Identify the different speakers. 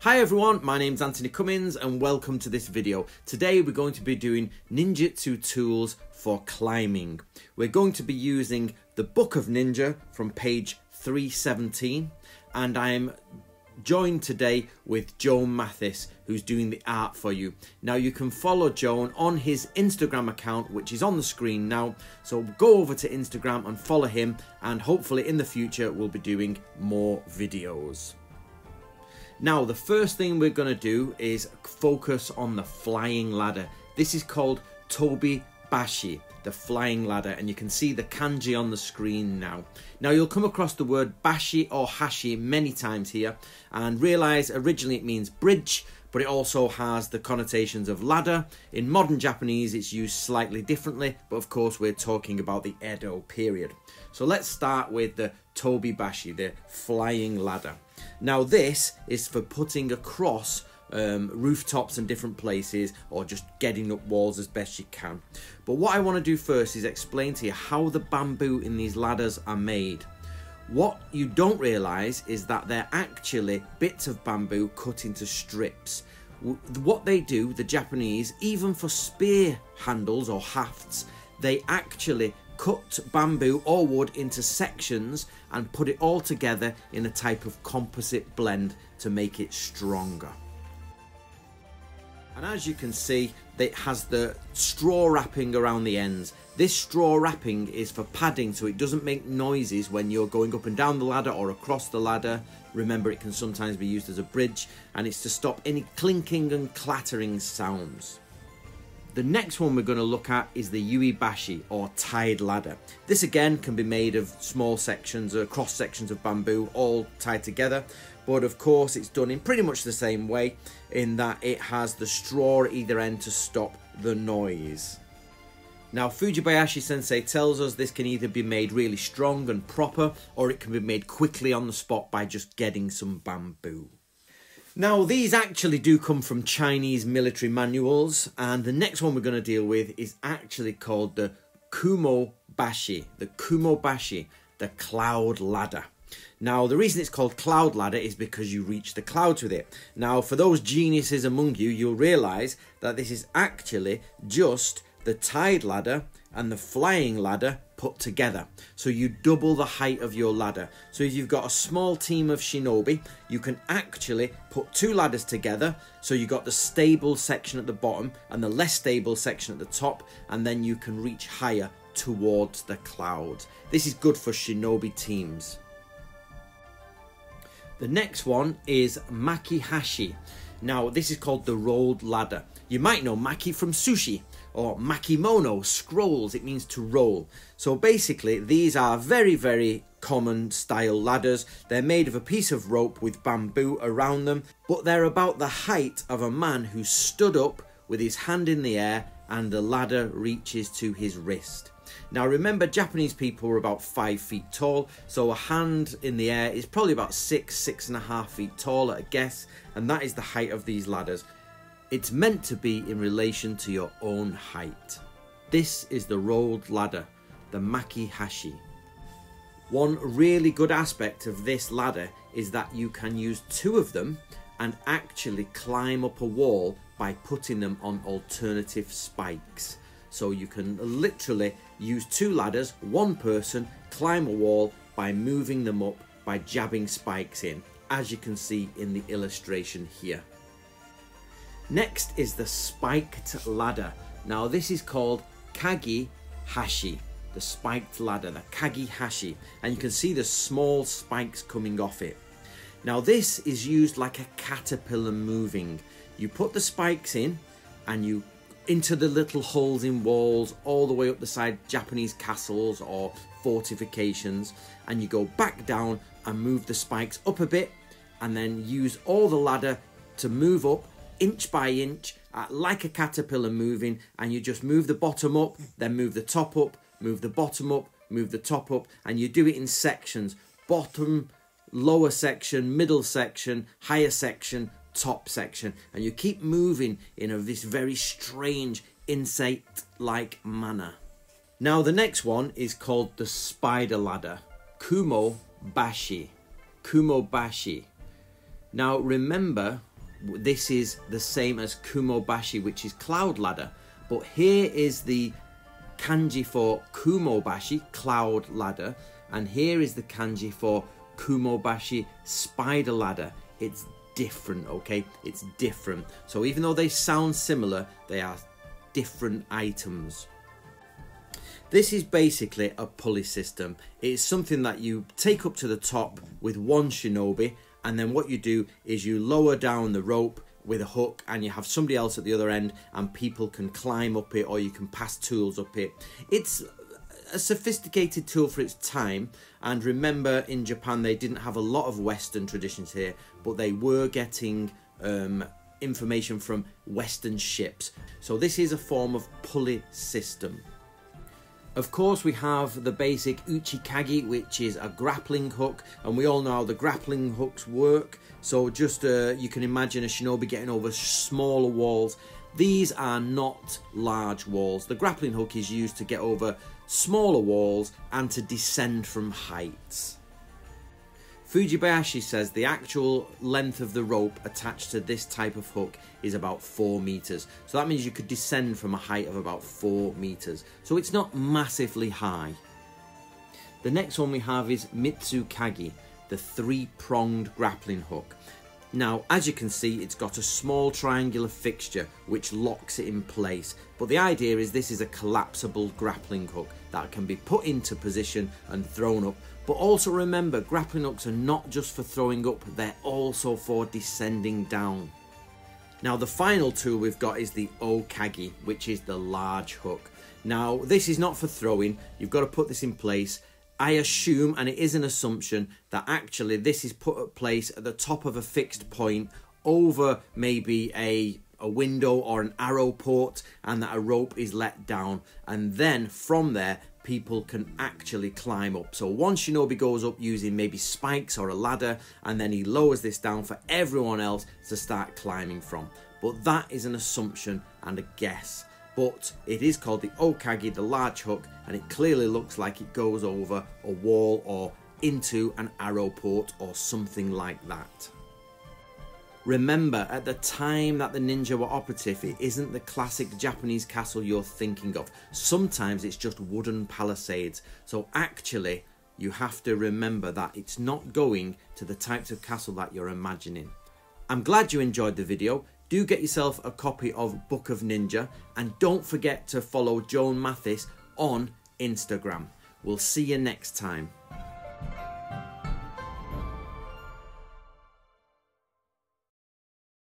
Speaker 1: Hi everyone, my name's Antony Cummins and welcome to this video. Today we're going to be doing ninjutsu tools for climbing. We're going to be using the Book of Ninja from page 317 and I'm joined today with Joan Mathis who's doing the art for you. Now you can follow Joan on his Instagram account which is on the screen now so go over to Instagram and follow him and hopefully in the future we'll be doing more videos. Now, the first thing we're going to do is focus on the flying ladder. This is called Tobi Bashi, the flying ladder, and you can see the kanji on the screen now. Now, you'll come across the word bashi or hashi many times here and realize originally it means bridge, but it also has the connotations of ladder. In modern Japanese, it's used slightly differently, but of course, we're talking about the Edo period. So let's start with the Tobi Bashi, the flying ladder. Now this is for putting across um, rooftops and different places or just getting up walls as best you can. But what I want to do first is explain to you how the bamboo in these ladders are made. What you don't realise is that they're actually bits of bamboo cut into strips. What they do, the Japanese, even for spear handles or hafts, they actually cut bamboo or wood into sections and put it all together in a type of composite blend to make it stronger. And as you can see, it has the straw wrapping around the ends. This straw wrapping is for padding so it doesn't make noises when you're going up and down the ladder or across the ladder. Remember, it can sometimes be used as a bridge and it's to stop any clinking and clattering sounds. The next one we're going to look at is the Yui Bashi or tied ladder. This again can be made of small sections or cross sections of bamboo all tied together but of course it's done in pretty much the same way in that it has the straw at either end to stop the noise. Now Fujibayashi sensei tells us this can either be made really strong and proper or it can be made quickly on the spot by just getting some bamboo. Now, these actually do come from Chinese military manuals, and the next one we're going to deal with is actually called the Kumo Bashi, the Kumo Bashi, the cloud ladder. Now, the reason it's called cloud ladder is because you reach the clouds with it. Now, for those geniuses among you, you'll realize that this is actually just the tied ladder and the flying ladder put together. So you double the height of your ladder. So if you've got a small team of shinobi, you can actually put two ladders together. So you've got the stable section at the bottom and the less stable section at the top, and then you can reach higher towards the cloud. This is good for shinobi teams. The next one is Makihashi. Now, this is called the rolled ladder. You might know Maki from sushi or makimono, scrolls, it means to roll. So basically, these are very, very common style ladders. They're made of a piece of rope with bamboo around them, but they're about the height of a man who stood up with his hand in the air and the ladder reaches to his wrist. Now remember, Japanese people were about five feet tall, so a hand in the air is probably about six, six and a half feet tall at a guess, and that is the height of these ladders. It's meant to be in relation to your own height. This is the rolled ladder, the Maki Hashi. One really good aspect of this ladder is that you can use two of them and actually climb up a wall by putting them on alternative spikes. So you can literally use two ladders, one person, climb a wall by moving them up by jabbing spikes in, as you can see in the illustration here. Next is the spiked ladder. Now this is called Kagi Hashi, the spiked ladder, the Kagi Hashi, and you can see the small spikes coming off it. Now this is used like a caterpillar moving. You put the spikes in and you into the little holes in walls all the way up the side Japanese castles or fortifications and you go back down and move the spikes up a bit and then use all the ladder to move up inch by inch, uh, like a caterpillar moving, and you just move the bottom up, then move the top up, move the bottom up, move the top up, and you do it in sections bottom, lower section, middle section, higher section, top section, and you keep moving in a, this very strange insect like manner. Now, the next one is called the spider ladder, Kumo Bashi. Kumo Bashi. Now remember, this is the same as Kumobashi, which is cloud ladder. But here is the kanji for Kumobashi, cloud ladder, and here is the kanji for Kumobashi, spider ladder. It's different, okay? It's different. So even though they sound similar, they are different items. This is basically a pulley system. It's something that you take up to the top with one shinobi and then what you do is you lower down the rope with a hook and you have somebody else at the other end and people can climb up it or you can pass tools up it. It's a sophisticated tool for its time. And remember in Japan they didn't have a lot of western traditions here but they were getting um, information from western ships. So this is a form of pulley system of course, we have the basic uchikagi, which is a grappling hook, and we all know how the grappling hooks work. So, just uh, you can imagine a shinobi getting over smaller walls. These are not large walls. The grappling hook is used to get over smaller walls and to descend from heights. Fujibayashi says the actual length of the rope attached to this type of hook is about 4 meters. So that means you could descend from a height of about 4 meters. So it's not massively high. The next one we have is Mitsukagi, the three-pronged grappling hook. Now, as you can see, it's got a small triangular fixture which locks it in place. But the idea is this is a collapsible grappling hook that can be put into position and thrown up but also remember, grappling hooks are not just for throwing up, they're also for descending down. Now the final tool we've got is the Okagi, which is the large hook. Now this is not for throwing, you've got to put this in place. I assume, and it is an assumption, that actually this is put at place at the top of a fixed point over maybe a a window or an arrow port and that a rope is let down and then from there people can actually climb up. So one shinobi goes up using maybe spikes or a ladder, and then he lowers this down for everyone else to start climbing from. But that is an assumption and a guess. But it is called the Okagi, the large hook, and it clearly looks like it goes over a wall or into an arrow port or something like that. Remember, at the time that the ninja were operative, it isn't the classic Japanese castle you're thinking of. Sometimes it's just wooden palisades. So actually, you have to remember that it's not going to the types of castle that you're imagining. I'm glad you enjoyed the video. Do get yourself a copy of Book of Ninja and don't forget to follow Joan Mathis on Instagram. We'll see you next time.